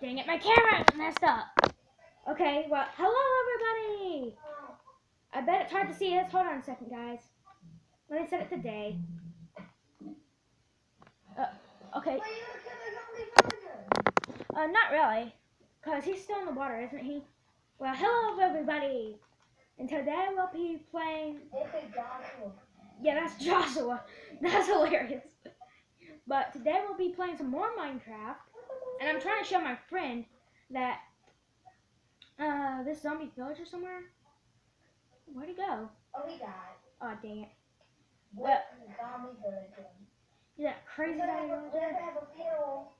Dang it, my camera messed up. Okay, well, hello everybody. I bet it's hard to see us. Hold on a second, guys. Let me set it to day. Uh, okay, uh, not really. Because he's still in the water, isn't he? Well, hello everybody. And today we'll be playing This. Yeah, that's Joshua. That's hilarious. But today we'll be playing some more Minecraft. And I'm trying to show my friend that uh this zombie village or somewhere. Where'd he go? Oh, he died. Oh dang it. What zombie villager? Is that crazy guy have a- over let's have a funeral.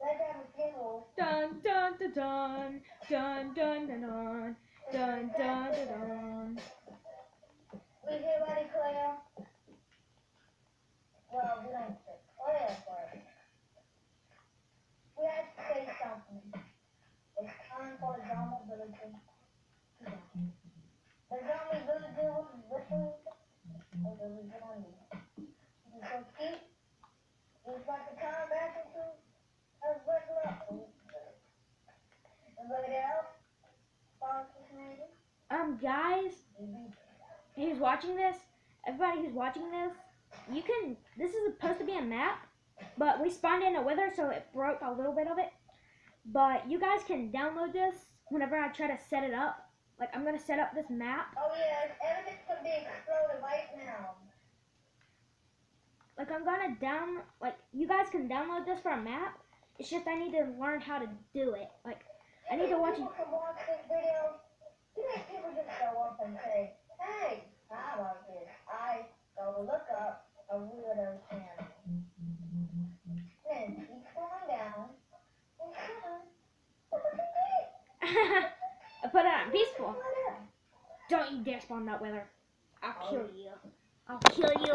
Let's have a funeral. Dun dun dun dun dun dun dun dun dun dun dun dun. We hear about it, Claire? Well, we don't say Claire first. We have to say something. It's time for the zombie villager. to die. The zombie villager was listening He's? Um guys, who's watching this, everybody who's watching this, you can, this is supposed to be a map, but we spawned in a wither, so it broke a little bit of it. But you guys can download this whenever I try to set it up. Like, I'm going to set up this map. Oh yeah, evidence Like, I'm going to down, like, you guys can download this for a map. It's just I need to learn how to do it. Like, I need to watch People can watch this video. You think people just show up and say, hey, how about this? I go look up a weirdo channel. Then keep going down. And soon, look what they did. I put it on peaceful. Look at them. Don't you dare spawn that wither. I'll oh. kill you. I'll kill you.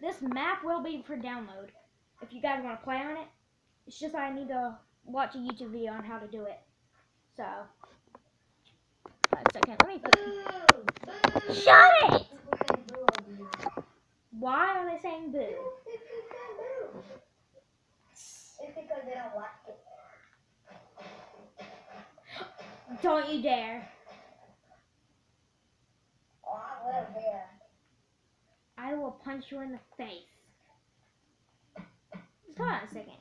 this map will be for download. If you guys want to play on it. It's just I need to watch a YouTube video on how to do it. So a second, let me! Shut it! Why are they saying? Boo. It's because they don't like it. Don't you dare. will punch you in the face. Just hold on a second.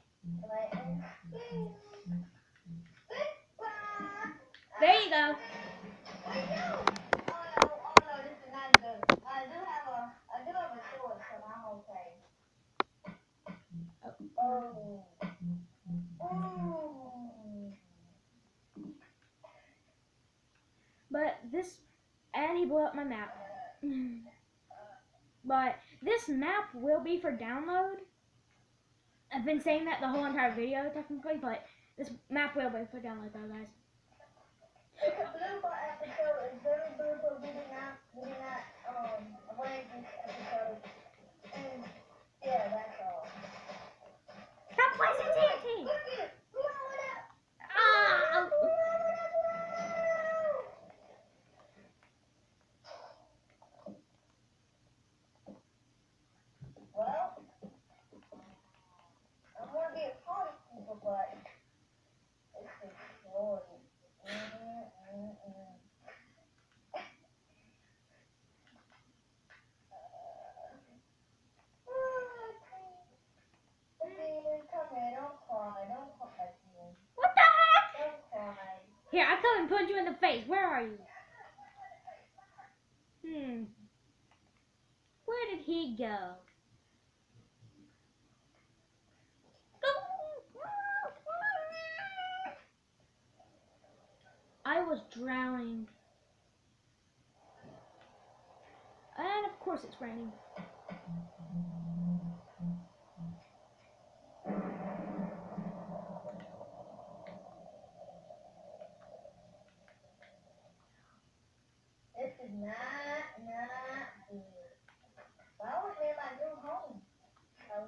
There you go. But this, and he blew up my map. but this map will be for download. I've been saying that the whole entire video, technically, but this map will be for download, though, guys. Blooper episode. It's very blooper. We did not, we did not, um, arrange this episode. And, yeah, that's all. Stop placing TNT! Look it! Blow it up! Ah! Blow it up! Well, I want to be a part of people, but it's destroyed. Mm-mm-mm. Come here, don't cry, don't cry, dear. What the heck? Don't cry. And punch you in the face. Where are you? Hmm. Where did he go? I was drowning. And of course it's raining. Not, not